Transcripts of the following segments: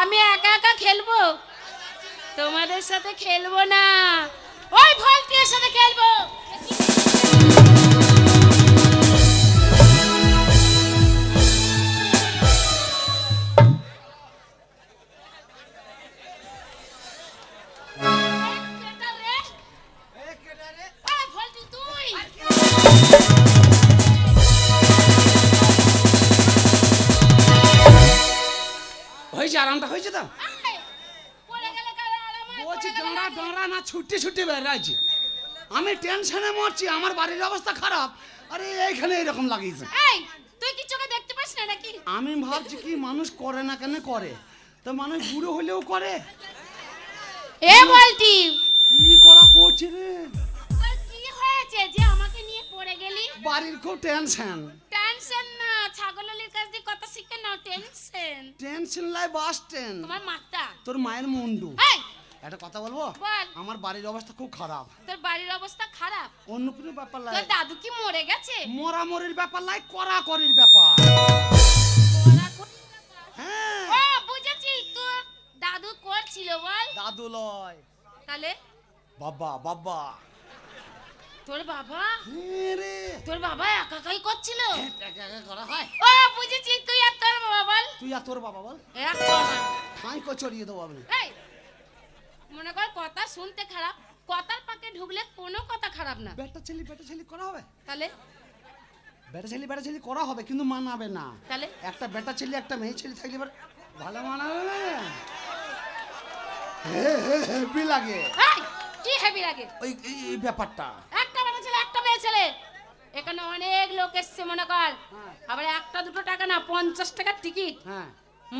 আমি একা একা খেলব? তোমাদের সাথে খেলব না। ওই ভলটির সাথে খেলব। হয়েছে আরামটা হয়েছে তো? বলছি কারো- দাঁড়া না ছুটি ছুটি বেড়াইছি আমি টেনশনে মরছি আমার বাড়ির অবস্থা খারাপ। আরে এইখানে এরকম লাগিয়েছে। তুই কি চোখে দেখতে পাস না নাকি? আমি ভাবছি কি মানুষ করে না কেন করে? তো মানুষ বুড়ো হলেও করে। এ বলটি। কি করা করছে রে? কি হয়েছে? যে গেলি বাড়ির খুব টেনশন টেনশন না ছাগলের কাছ দিয়ে কথা শিখে নাও টেনশন টেনশন লাই বাস ট্রেন তোমার মাথা। তোর মায়ের মুন্ডু। এই একটা কথা বলব? বল। আমার বাড়ির অবস্থা খুব খারাপ। তোর বাড়ির অবস্থা খারাপ? অন্য কোনো ব্যাপার তোর দাদু কি মরে গেছে? মরা মরির ব্যাপার লাই করা করির ব্যাপার? হ্যাঁ। ও বুঝেছি তোর দাদু করছিল বল। দাদু লয়। তাহলে? বাবা বাবা। তোর বাবা? হ্যাঁ রে। তোর বাবা একা একাই করছিল একা একা করা হয়। ও বুঝেছি তুই আর তোর বাবা বল। তুই আর তোর বাবা বল। এক ঠাঁই কো চড়িয়ে দেবো আপনি এই মনে কর কথা শুনতে খারাপ কথার পাকে ঢুকলে কোনো কথা খারাপ না। বেটা ছেলে বেটা ছেলে করা হবে? তাহলে? বেটা ছেলে বেটা ছেলে করা হবে কিন্তু মানাবে না। তাহলে? একটা বেটা ছেলে একটা মেয়ে ছেলে থাকলে এবার ভালো মানাবে না। হে- হে- হেভি লাগে। কি হেভি লাগে? ওই ব্যাপারটা। একটা মেয়ে ছেলে? এখানে অনেক লোক এসছে মনে কর। হ্যাঁ। আবার একটা দুটো টাকা না পঞ্চাশ টাকার টিকিট। হ্যাঁ।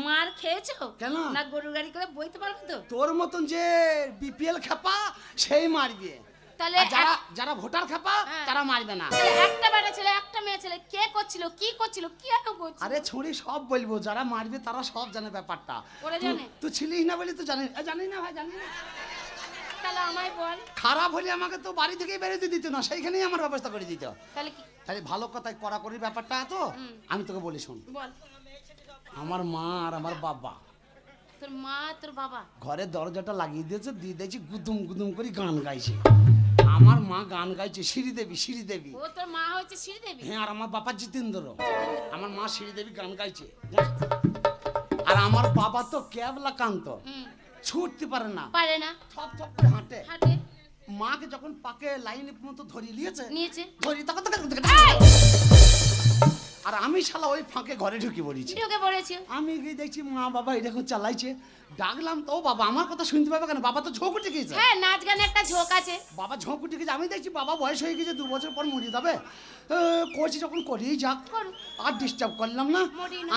মার খেয়েছো? কেন? না গরুর গাড়ি করে বইতে পারবে তো? তোর মতন যে বিপিএল খেপা সেই মারবে। তাহলে যারা যারা ভোটার খেপা হ্যাঁ। তারা মারবে না। একটা বেটা ছেলে একটা মেয়ে ছেলে কে করছিল কি করছিল কি এত করছিল? আরে ছড়ি সব বলব যারা মারবে তারা সব জানে ব্যাপারটা। ওরা জানে? তুই ছিলিস না বলি তুই জানিস জানি না ভাই জানি না। তাহলে আমায় বল। খারাপ হলে আমাকে তো বাড়ি থেকেই বেরোতে দিত না সেইখানেই আমার ব্যবস্থা করে দিত। তাহলে কি? তাহলে ভালো কথায় কড়াকড়ি ব্যাপারটা তো? আমি তোকে বলি শোন। বল। আমার মা আর আমার বাবা। তোর মা তোর বাবা? ঘরের দরজাটা লাগিয়ে দিয়েছে দিয়ে দিয়েছি গুদুম গুদুম করে গান গাইছে। আমার মা গান গাইছে সিঁড়ি দেবী সিঁড়ি দেবী। ও তোর মা হচ্ছে শ্রীদেবী হ্যাঁ আর আমার বাবা জিতেন্দ্র। আমার মা সিঁড়ি দেবী গান গাইছে। আর আমার বাবা তো ক্যাবলা কান্ত ছুটতে পারে না। পারে না। ঠপ ঠপ করে হাঁটে। হাঁটে। মাকে যখন পাকে লাইনে মতো ধরিয়ে নিয়েছে নিয়েছে। ধরি তখন তখন আর আমি শালা ওই ফাঁকে ঘরে ঢুকে বলেছি ঢুকে পড়েছি। আমি গিয়ে দেখছি মা বাবা এরকম চালাইছে। ডাকলাম তো বাবা আমার কথা শুনতে পাবে কেন? বাবা তো ঝোঁকুটে গিয়েছে হ্যাঁ নাচ গানে একটা ঝোঁক আছে। বাবা ঝোঁকুটে গেছে আমি দেখছি বাবা বয়স হয়ে গেছে দু বছর পর মরে যাবে। করছি যখন করিয়েই যাক। আর ডিস্টার্ব করলাম না।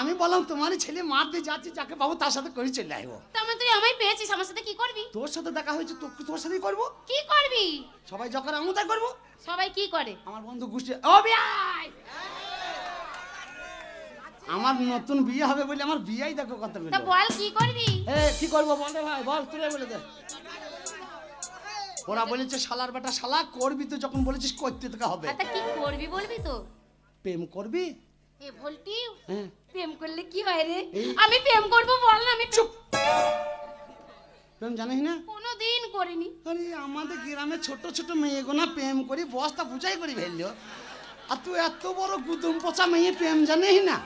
আমি বললাম তোমার ছেলে মারতে যাচ্ছে যাকে বাবু তার সাথে করে চলে আসব তার মানে তুই আমায় পেয়েছিস আমার সাথে কি করবি? তোর সাথে দেখা হয়েছে তো তোর সাথেই করব। কি করবি? সবাই যখন আমি তাই করব। সবাই কি করে? আমার বন্ধু গোষ্ঠী ও বিয়াই আমার নতুন বিয়ে হবে বলে আমার বিয়াই দেখো কত তা বল কি করবি? এ কি করব বল ভাই? বল তুই বলে দে। ওরা বলেছে শালার বেটা শালা করবি তো যখন বলেছিস করতে তোকে হবে। তা কি করবি বলবি তো? প্রেম করবি? এ ভোল্টি হ্যাঁ। প্রেম করলে কি হয় রে? আমি প্রেম করব বল না আমি চুপ। প্রেম জানিস না? কোনোদিন করিনি। আরে আমাদের গ্রামে ছোট ছোট মেয়েগুনা প্রেম করি বস্তা বুঝাই করি ফেলল আর তুই এত বড় গুদুম পচা মেয়ে প্রেম জানিস না?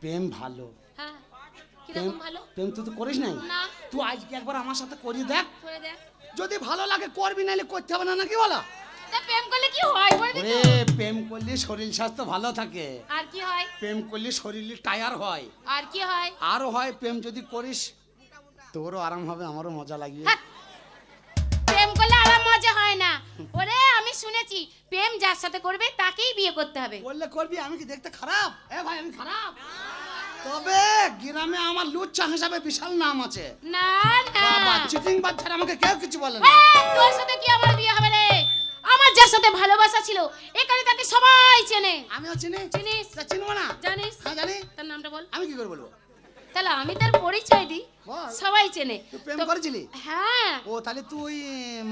প্রেম ভালো। হ্যাঁ প্রেম ভালো? প্রেম তুই তো করিস নাই? তুই আজকে একবার আমার সাথে করি দেখ। যদি ভালো লাগে করবি নাহলে করতে হবে না নাকি বলো? প্রেম করলে কি হয় প্রেম করলে শরীর স্বাস্থ্য ভালো থাকে। আর কি হয়? প্রেম করলে শরীরে টায়ার হয়। আর কি হয়? আরও হয় প্রেম যদি করিস তোরও আরাম হবে আমারও মজা লাগবে। মজা হয় না। ওরে আমি শুনেছি প্রেম যার সাথে করবে তাকেই বিয়ে করতে হবে। বললে করবি আমি কি দেখতে খারাপ? এ ভাই আমি খারাপ। তবে গ্রামে আমার লুচ্চা হিসাবে বিশাল নাম আছে। না বাবা না চিটিং বাচ্চারা আমাকে কেউ কিছু বলে না। তোর সাথে কি আমার বিয়ে হবে রে? আমার যার সাথে ভালোবাসা ছিল এখানে তাকে সবাই চেনে। আমিও চিনি? চিনিস? চিনবো না? জানিস? হ্যাঁ জানি। তার নামটা বল। আমি কি করে বলব? তাহলে আমি তার পরিচয় দিই। সবাই চেনে। প্রেম করেছিলি? হ্যাঁ। ও তাহলে তুই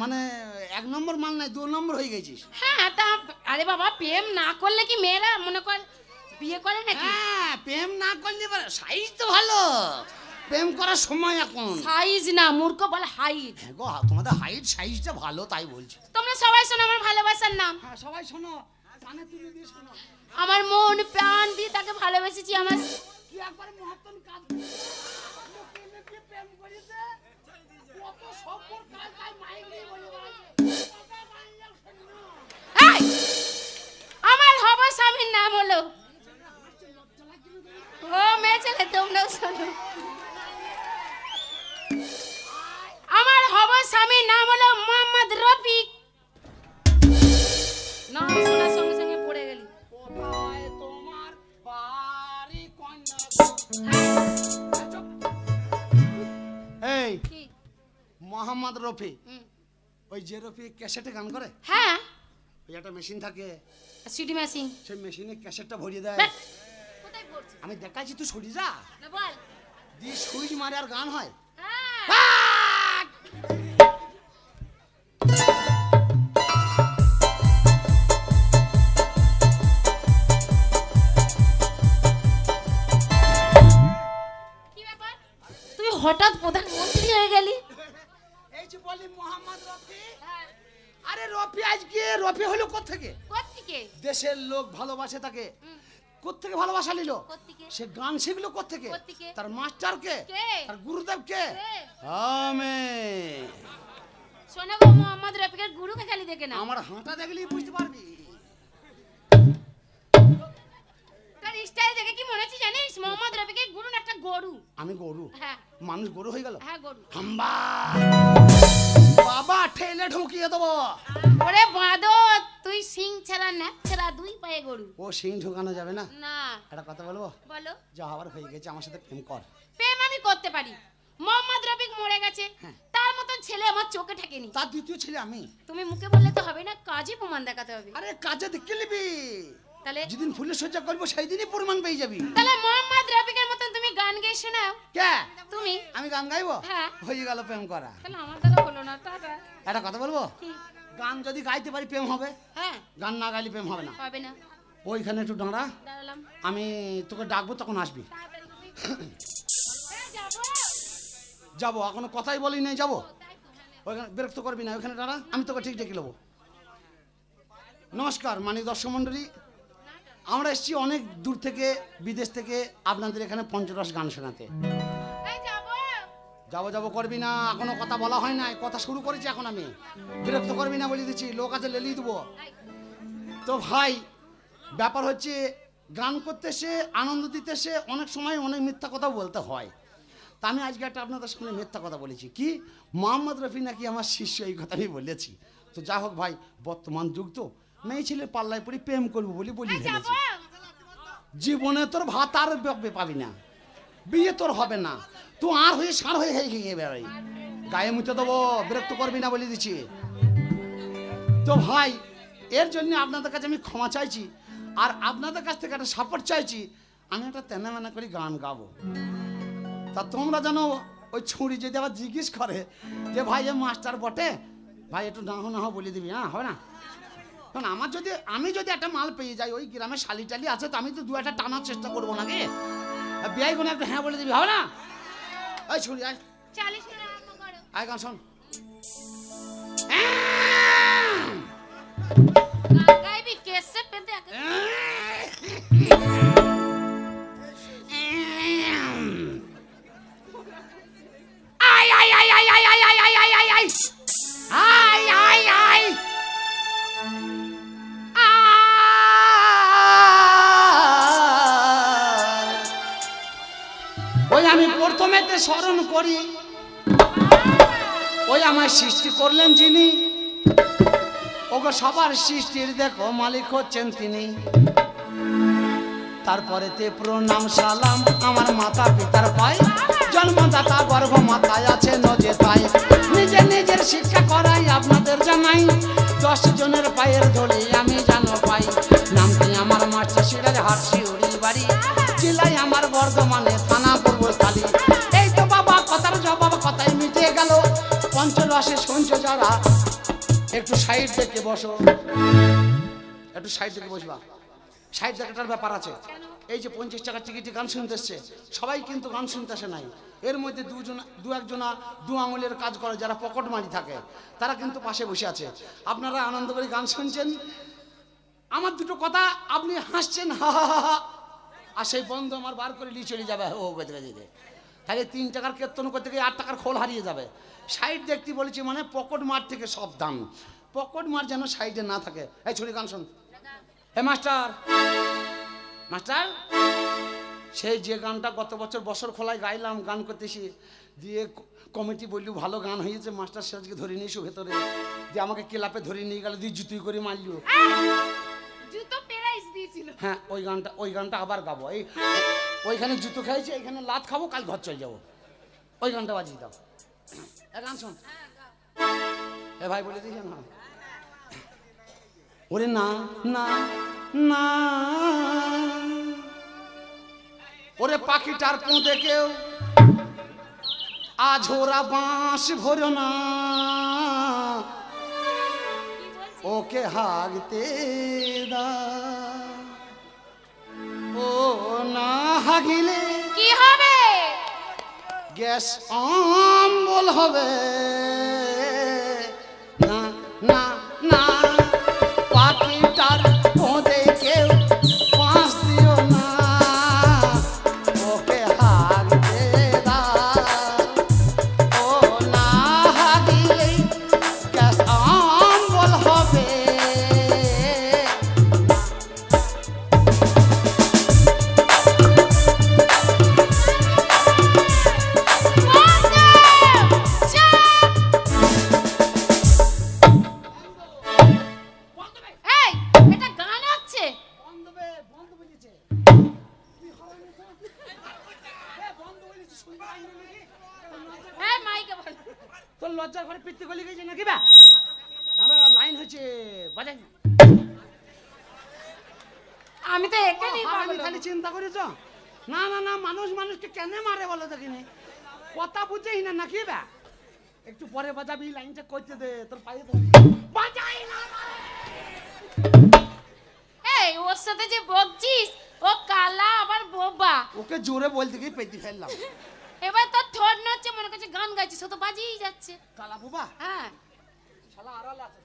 মানে এক নম্বর মাল নাই দু নম্বর হয়ে গেছিস। হ্যাঁ তা আরে বাবা প্রেম না করলে কি মেয়েরা মনে কর বিয়ে করে নাকি? হ্যাঁ প্রেম না করলে সাইজ তো ভালো। প্রেম করার সময় এখন। সাইজ না মূর্খ বলে হাইট হ্যাঁ গো তোমাদের হাইট সাইজটা ভালো তাই বলছি। তোমরা সবাই শোনো আমার ভালোবাসার নাম। হ্যাঁ সবাই শোনো। কানে তুলে দিয়ে শোনো। আমার মন প্রাণ দিয়ে তাকে ভালোবেসেছি আমার শোনো। আমার হব স্বামীর নাম হলো। ও মেয়ে ছেলে, তোমরাও শোনো। আমার হব স্বামীর নাম হলো মোহাম্মদ রফিক। নাম শোনার এই মোহাম্মদ রফি। ওই যে রফি ক্যাসেটে গান করে? হ্যাঁ। ওই একটা মেশিন থাকে। CT machine. সেই মেশিনে ক্যাসেটটা ভরিয়ে দেয়। আমি দেখাচ্ছি তুই সরি যা। বল। দিয়ে সুইচ মারে আর গান হ্যাঁ। রফি আজকে? রফি হলো কোত্থেকে? দেশের লোক ভালোবাসে তাকে। হুম। কোত্থেকে ভালোবাসা নিল? সে গান শিখলো কোত্থেকে? তার মাস্টার কে? তার গুরুদেব কে? কে? আমি। শোনো গো মোহাম্মদ রফিকের গুরুকে খালি দেখে না আমার হাঁটা দেখলেই বুঝতে পারবি। তার স্টাইল দেখে কি মনে হচ্ছে জানিস? মোহাম্মদ রফিকের গুরু না একটা গরু। আমি গরু? হ্যাঁ। মানুষ গরু হয়ে গেল? হ্যাঁ গরু। হাম্বা। বাবা ঠেলে ঢুকিয়ে দেবো। ওরে বাঁদো তুই সিং ছাড়া না ছাড়া দুই পায়ে গরু। ও সিং ঢুকানো যাবে না? না। একটা কথা বলব? বলো। যা হওয়ার হয়ে গেছে আমার সাথে প্রেম কর। প্রেম আমি করতে পারি। মোহাম্মদ রফিক মরে গেছে। হ্যাঁ। তার মতন ছেলে আমার চোখে ঠেকেনি। তার দ্বিতীয় ছেলে আমি। তুমি মুখে বললে তো হবে না কাজে প্রমাণ দেখাতে হবে। আরে কাজে দেখে নিবি? তাহলে যেদিন ফুলের সজ্জা করব সেই দিনই প্রমাণ পেয়ে যাবি। তাহলে মোহাম্মদ রফিকের মতন তুমি গান গেয়ে শোনাও। কে? তুমি? আমি গান গাইবো? হ্যাঁ। হয়ে গেল প্রেম করা। তাহলে আমার দ্বারা হলো না টাটা একটা কথা বলব? গান যদি গাইতে পারি প্রেম হবে। হ্যাঁ। গান না গাইলে প্রেম হবে না। হবে না। ওইখানে একটু দাঁড়া। আমি তোকে ডাকবো তখন আসবি। হ্যাঁ, যাব। এখনও কথাই বলি নাই যাব। তো, হ্যাঁ, ওইখানে বিরক্ত করবি না ওইখানে দাঁড়া। আমি তোকে ঠিক ডেকে নেব। নমস্কার মানিক দর্শক মণ্ডলী। আমরা এসেছি অনেক দূর থেকে বিদেশ থেকে আপনাদের এখানে পঞ্চরস গান শোনাতে। যাব যাব করবি না এখনও কথা বলা হয় নাই কথা শুরু করেছি এখন আমি। বিরক্ত করবি না বলে দিচ্ছি লোক আছে লেলিয়ে দেবো। তো ভাই ব্যাপার হচ্ছে গান করতে সে আনন্দ দিতে সে অনেক সময় অনেক মিথ্যা কথা বলতে হয়। তা আমি আজকে একটা আপনাদের সামনে মিথ্যা কথা বলেছি। কি? মোহাম্মদ রফি নাকি আমার শিষ্য এই কথা আমি বলেছি। তো যা হোক ভাই বর্তমান যুগ তো মেয়ে ছেলে পাল্লায় পড়ি প্রেম করব বলে বলি ফেলেছি। জীবনে তোর ভাত আর পাবি না। বিয়ে তোর হবে না। তো আর হয়ে সার হয়ে হয়ে গিয়ে বেড়াই। গায়ে মুতে দেবো, বিরক্ত করবি না বলে দিচ্ছি। তো ভাই, এর জন্য আপনাদের কাছে আমি ক্ষমা চাইছি আর আপনাদের কাছ থেকে একটা সাপোর্ট চাইছি। আমি একটা তেনা মেনা করে গান গাবো। তা তোমরা জানো, ওই ছুরি যদি আবার জিজ্ঞেস করে যে, ভাই, এ মাস্টার বটে? ভাই, একটু না না বলে দিবি হ্যাঁ হবে না? কারণ আমার যদি, আমি যদি একটা মাল পেয়ে যাই, ওই গ্রামে শালি টালি আছে, তো আমি তো দু একটা টানার চেষ্টা করব নাকি? বিয়াই কোনো একটা হ্যাঁ বলে দিবি হবে না? ওই শুনি আয়। আয় গান শোন। গান সবার সৃষ্টির দেখো মালিক হচ্ছেন তিনি। তারপরে তে প্রণাম, সালাম, আমার মাতা পিতার পাই। জন্মদাতা গর্ভ মাতায় আছে নজে তাই। নিজে নিজের শিক্ষা করাই আপনাদের জানাই। দশ জনের পায়ের ধরি আমি জানো পাই। নামটি আমার মাস্টার সিরাজ হাসি উড়ি বাড়ি? জেলায় আমার বর্ধমানে থানা পূর্বস্থলী এই তো বাবা কথার জবাব কথাই মিটে গেল। পঞ্চরসে সঞ্চ যারা একটু সাইড থেকে বসো। একটু সাইড থেকে বসবা। সাইড দেখাটার ব্যাপার আছে। এই যে পঞ্চাশ টাকার টিকিটে গান শুনতে এসছে, সবাই কিন্তু গান শুনতে আসে নাই। এর মধ্যে দুজন, দু একজনা দু আঙুলের কাজ করে, যারা পকেট মারি থাকে, তারা কিন্তু পাশে বসে আছে। আপনারা আনন্দ করে গান শুনছেন? আমার দুটো কথা, আপনি হাসছেন, হা হা হা হা। আর সেই বন্ধ আমার বার করে নিয়ে চলে যাবে। ও, বেঁধে যেতে তাহলে তিন টাকার কীর্তন করতে গিয়ে আট টাকার খোল হারিয়ে যাবে। সাইড দেখতে বলেছি মানে পকেট মার থেকে সব দাম। পকেট মার যেন সাইডে না থাকে। এই ছড়ি গান শোন। হে মাস্টার। মাস্টার, সেই যে গানটা গত বছর বছর খোলায় গাইলাম, গান করতেছি। দিয়ে কমিটি বললু, ভালো গান হয়েছে, মাস্টার সেজকে ধরে নিয়েছো ভেতরে। দিয়ে আমাকে ক্লাবে ধরে নিয়ে গেল, দিয়ে জুতুই করে মারলু। জুতো প্রাইস দিয়েছিল। হ্যাঁ ওই গানটা ওই গানটা আবার গাবো। এই ওইখানে জুতো খাইছি এইখানে লাত খাব কাল ঘর চলে যাব। ওই গানটা বাজিয়ে দাও। গান শোন। এ ভাই বলে দিয়েছে না? ওরে না না না। ওরে পাখিটার পুঁতে কেউ আজ ওরা বাঁশ ভরো না। ওকে হাগতে দা না হাগিলে কি হবে? গ্যাস অম্বল হবে। খালি চিন্তা করেছ? না না না মানুষ মানুষকে কেন মারে বলো দেখিনি? কথা বুঝেই না নাকি বা? একটু পরে বাজাবি লাইনটা করতে দে তোর পায়ে তো বাজাই না এই ওর সাথে যে বকছিস ও কালা আবার বোবা। ওকে জোরে বলতে গিয়ে পেতে ফেললাম। এবার তোর ঠোঁট নড়ছে মনে করছে গান গাইছিস ও তো বাজিয়েই যাচ্ছে। কালা বোবা? হ্যাঁ। শালা আড়াল আছে।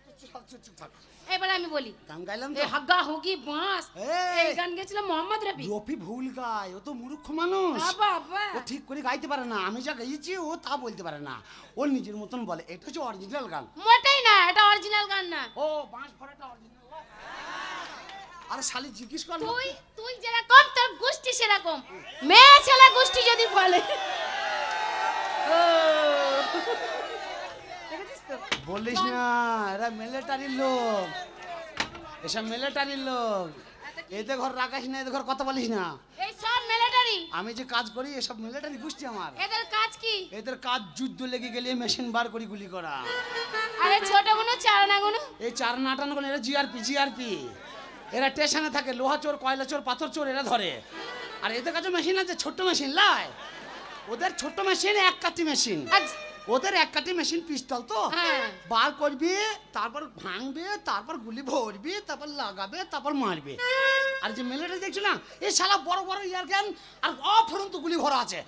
এবার আমি বলি গান গাইলাম তো। হুগি বাঁশ। এই। গান গেছিল মোহাম্মদ রবি রফি ভুল গায় ও তো মূর্খ মানুষ। বাবা। ও ঠিক করে গাইতে পারে না। আমি যা গাইছি ও তা বলতে পারে না। ও নিজের মতন বলে। এটা হচ্ছে অরিজিনাল গান। মোটেই না এটা অরিজিনাল গান না। ও বাঁশ ভরাটা অরিজিনাল আরে শালি জিজ্ঞেস কর। তুই তুই যেরকম তোর গোষ্ঠী সেরকম। মেয়ে ছেলে গোষ্ঠী যদি বলে। ও। বলিস না এরা মিলিটারির লোক। এসব মিলিটারির লোক। এতে ঘর রাখাস না এতে ঘর কথা বলিস না। এই সব মিলিটারি আমি যে কাজ করি এসব মিলিটারি গোষ্ঠী আমার। এদের কাজ কি? এদের কাজ যুদ্ধ লেগে গেলে মেশিন বার করি গুলি করা। আরে ছোটগুলো চারনা গুলো এই চার নাটান করে এরা জিআরপি জিআরপি এরা স্টেশনে থাকে লোহা চোর কয়লা চোর পাথর চোর এরা ধরে। আর এদের কাছে মেশিন আছে ছোট্ট মেশিন লাই। ওদের ছোট্ট মেশিন এক কাঠি মেশিন আজ ওদের এক কাঠি মেশিন পিস্তল তো। হ্যাঁ। বার করবি তারপর ভাঙবে তারপর গুলি ভরবি তারপর লাগাবে তারপর মারবে। আর যে মেলেটা দেখছ না এই শালা বড় বড় ইয়ার গান আর অফুরন্ত গুলি ভরা আছে।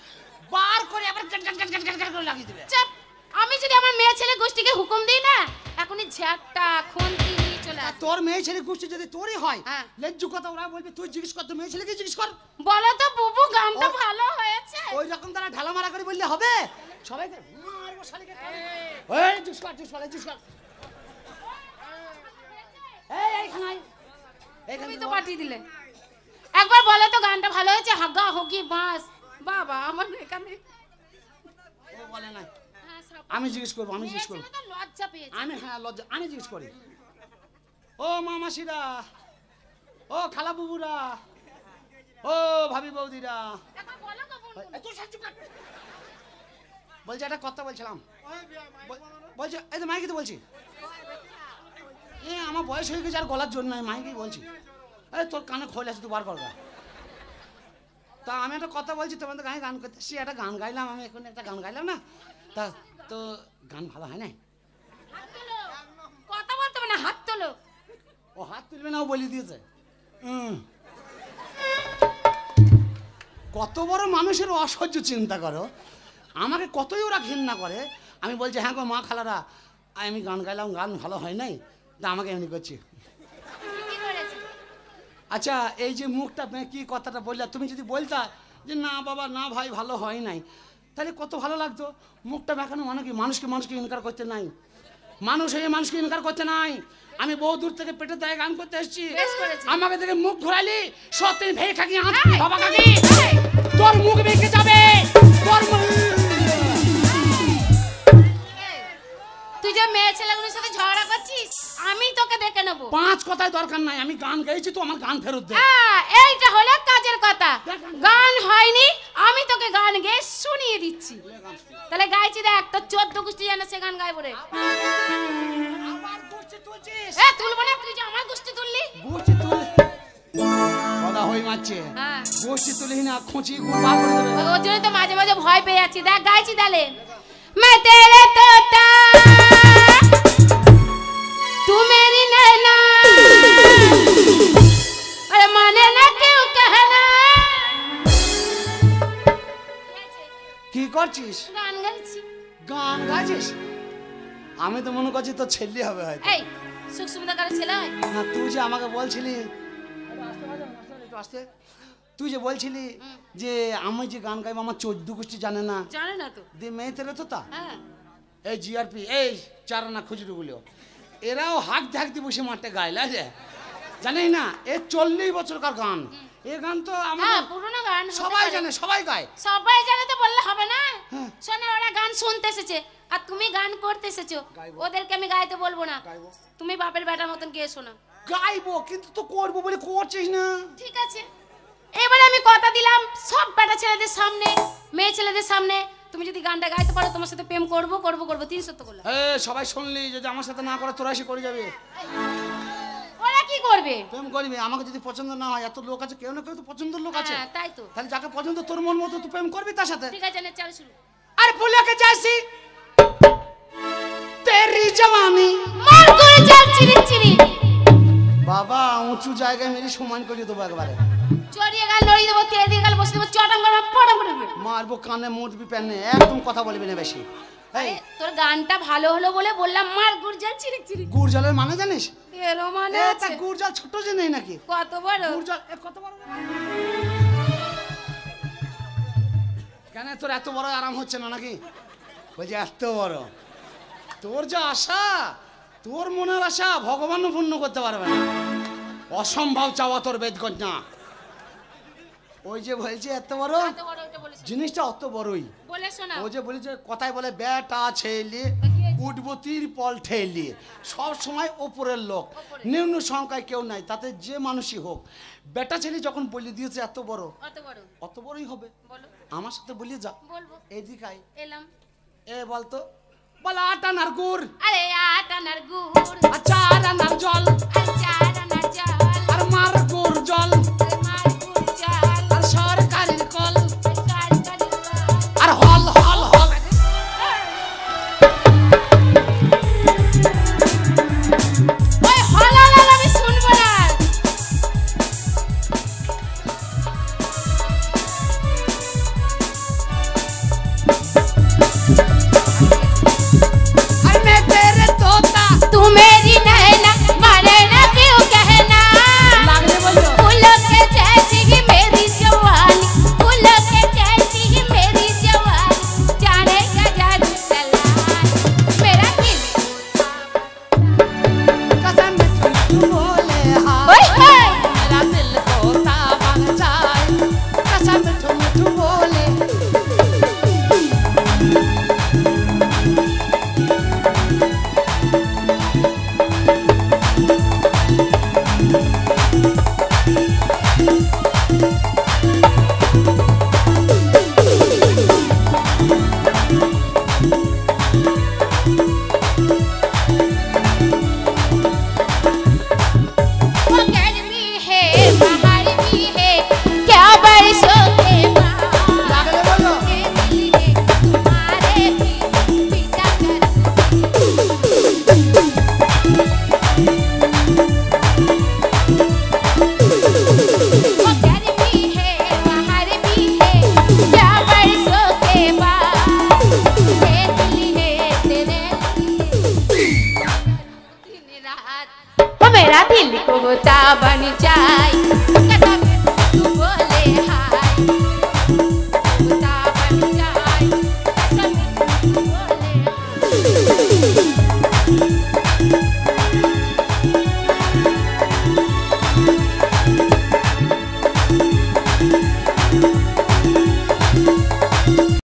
বার করে আবার গ্যাট গ্যাট গ্যাট গ্যাট গ্যাট করে লাগিয়ে দেবে। চাপ। আমি যদি আমার মেয়ে ছেলে গোষ্ঠীকে হুকুম দিই না এখনই ঝাঁকটা খুন্তি নিয়ে চলে তোর মেয়ে ছেলে গোষ্ঠী যদি তোরই হয় হ্যাঁ। লেজ্জু কথা ওরা বলবে তুই জিজ্ঞেস কর তোর মেয়ে ছেলেকে জিজ্ঞেস কর। বলো তো বুবু গানটা ভালো হয়েছে। ওই রকম তারা ঢালা মারা করে বললে হবে সবাই তো, মারবো শালিকে এই জুস কর জুস কর জুস কর এই এইখানে তুমি তো তো পাঠিয়ে দিলে। একবার বলো তো গানটা ভালো হয়েছে? হাগা হগি বাস বাবা আমার এখানে ও বলে না হ্যাঁ, আমি জিজ্ঞেস করব আমি জিজ্ঞেস করব। আমি হ্যাঁ লজ্জা আমি জিজ্ঞেস করি। ও মামাসিরা ও খালা বুবুরা ও ভাবি বৌদিরা। বলছি একটা কথা বলছিলাম। বল- বলছি এই তো মাইকে তো বলছি। এ আমার বয়স হয়ে গেছে আর গলার জন্য নয় মাইকেই বলছি। এই তোর কানে খোল আছে তুই বার কর গা। তা আমি একটা কথা বলছি তোমাদের গায়ে গান করতে এসেছি, একটা গান গাইলাম আমি এখন একটা গান গাইলাম না। তা তো গান ভালো হয় না কথা বলতে হবে না হাত তোলো। ও হাত তুলবে না ও বলে দিয়েছে। হুম কত বড় মানুষের অসহ্য চিন্তা করো। আমাকে কতই ওরা ঘৃণা করে আমি বলছি হ্যাঁ গো মা খালারা আমি গান গাইলাম গান ভালো হয় নাই তা আমাকে এমনি করছি। আচ্ছা এই যে মুখটা কি কথাটা বললা তুমি যদি বলতা যে না বাবা না ভাই ভালো হয় নাই। তাহলে কত ভালো লাগতো মুখটা বেঁকানো অনেকে মানুষকে মানুষকে ইনকার করতে নাই। মানুষ হয়ে মানুষকে ইনকার করতে নাই। আমি বহু দূর থেকে পেটে দায় গান করতে এসেছি। আমাকে দেখে মুখ ঘোরালি সত্যি ভেয়ে খাকি বাবা এই। তোর মুখ বেঁকে যাবে তোর যে মেয়ে ছেলেগুলোর সাথে ঝগড়া করছিস আমি তোকে দেখে নেব। পাঁচ কথায় দরকার নাই আমি গান গাইছি তো আমার গান ফেরত দে। হ্যাঁ, এইটা হলো কাজের কথা। গান হয়নি আমি তোকে গান গেয়ে শুনিয়ে দিচ্ছি। তাহলে গাইছি দেখ তোর চোদ্দ গোষ্ঠী জানে সে গান গাইবো রে আবার করছিস তুলছিস? এ তুলবো না তুই যে আমার গোষ্ঠী তুললি? গোষ্ঠী তুল কথা হই মারছে। হ্যাঁ। গোষ্ঠী তুলিস না খুঁচি গুড় করে দেবে ওর জন্য তো মাঝে মাঝে ভয় পেয়ে যাচ্ছি দেখ গাইছি তাহলে। मैं तेरे तोता तू मेरी नैना अरे माने ना क्यों कहना কি করছিস গান গাইছি গান গাইছিস আমি তো মনে করছি তোর ছেলে হবে হয়তো এই সুখ সুবিধা কারো ছেলে হয় না তুই যে আমাকে বলছিলি একটু আসতে। তুই যে বলছিলি যে আমি যে গান গাইবো আমার চোদ্দ গোষ্ঠী জানে না। জানে না তো। দিয়ে মেয়ে তেরে তো তা। হ্যাঁ। এই জিআরপি এই চারানা খুচরোগুলো এরাও হাঁক ঝাঁকতে বসে মাঠে গায় লাগে জানিস না এ চল্লিশ বছরকার গান। এ গান তো হ্যাঁ আমার পুরোনো গান সবাই জানে সবাই গায়। সবাই জানে তো বললে হবে না। হ্যাঁ। শোনো ওরা গান শুনতে এসেছে আর তুমি গান করতে এসেছ। ওদেরকে আমি গাইতে বলব না। তুমি বাপের বেটার মতন গিয়ে শোনা। গাইবো কিন্তু তো করব বলে করছিস না। ঠিক আছে। এবারে আমি কথা দিলাম সব বেটা ছেলেদের সামনে মেয়ে ছেলেদের সামনে। তুমি যদি গানটা গাইতে পারো তোমার সাথে প্রেম করব করব করব তিন সত্য করলাম। এ সবাই শুনলি যদি আমার সাথে না করে এসে করে যাবে। ওরা কি করবে? প্রেম করবি আমাকে যদি পছন্দ না হয় এত লোক আছে কেউ না কেউ তো পছন্দের লোক আছে। হ্যাঁ তাই তো। তাহলে যাকে পছন্দ তোর মন মতো তুই প্রেম করবি তার সাথে। ঠিক আছে নে, চল শুরু। আরে ফুলকে যাইছি তেরি জওয়ানি। মার করে চল চিনি চিনি বাবা উঁচু জায়গায় মেরে সমান করে দেবো একবারে। চড়িয়ে গাল নড়িয়ে দেবো তেল দিয়ে গাল বসে দেবো চটাম করে মারবো কানে মুটবি প্যানে একদম কথা বলবি না বেশি। এই তোর গানটা ভালো হলো বলে বললাম মার গুড় জল চিনি চিনি গুড় জলের মানে জানিস? এরও মানে এ তা আছে। গুড় জল ছোট জিনিস নাকি? কত বড়? গুড় জল এ কত বড়? কেন তোর এত বড় আরাম হচ্ছে না নাকি? বলছি এত বড়। তোর যা আশা তোর মনের আশা ভগবানও পূর্ণ করতে পারবে না। অসম্ভব চাওয়া তোর বেদকন্যা ওই যে বলছে এত বড়। জিনিসটা অত বড়ই। ও যে বলি যে কথায় বলে বেটা ছেলে উঠবো পল ঠেলি। সব সময় ওপরের লোক। নিম্ন সংখ্যায় কেউ নাই তাতে যে মানুষই হোক। বেটা ছেলে যখন বলে দিয়েছে এত বড়? অত বড়ই হবে। আমার সাথে বলিয়ে যা। বলব। এদিক এলাম। এ বলতো বল আটা নার গুড়। আরে আটানার গুড়। আচ্ছা রান্নার জল। আর চারানার চাল আর মার গুড় জল।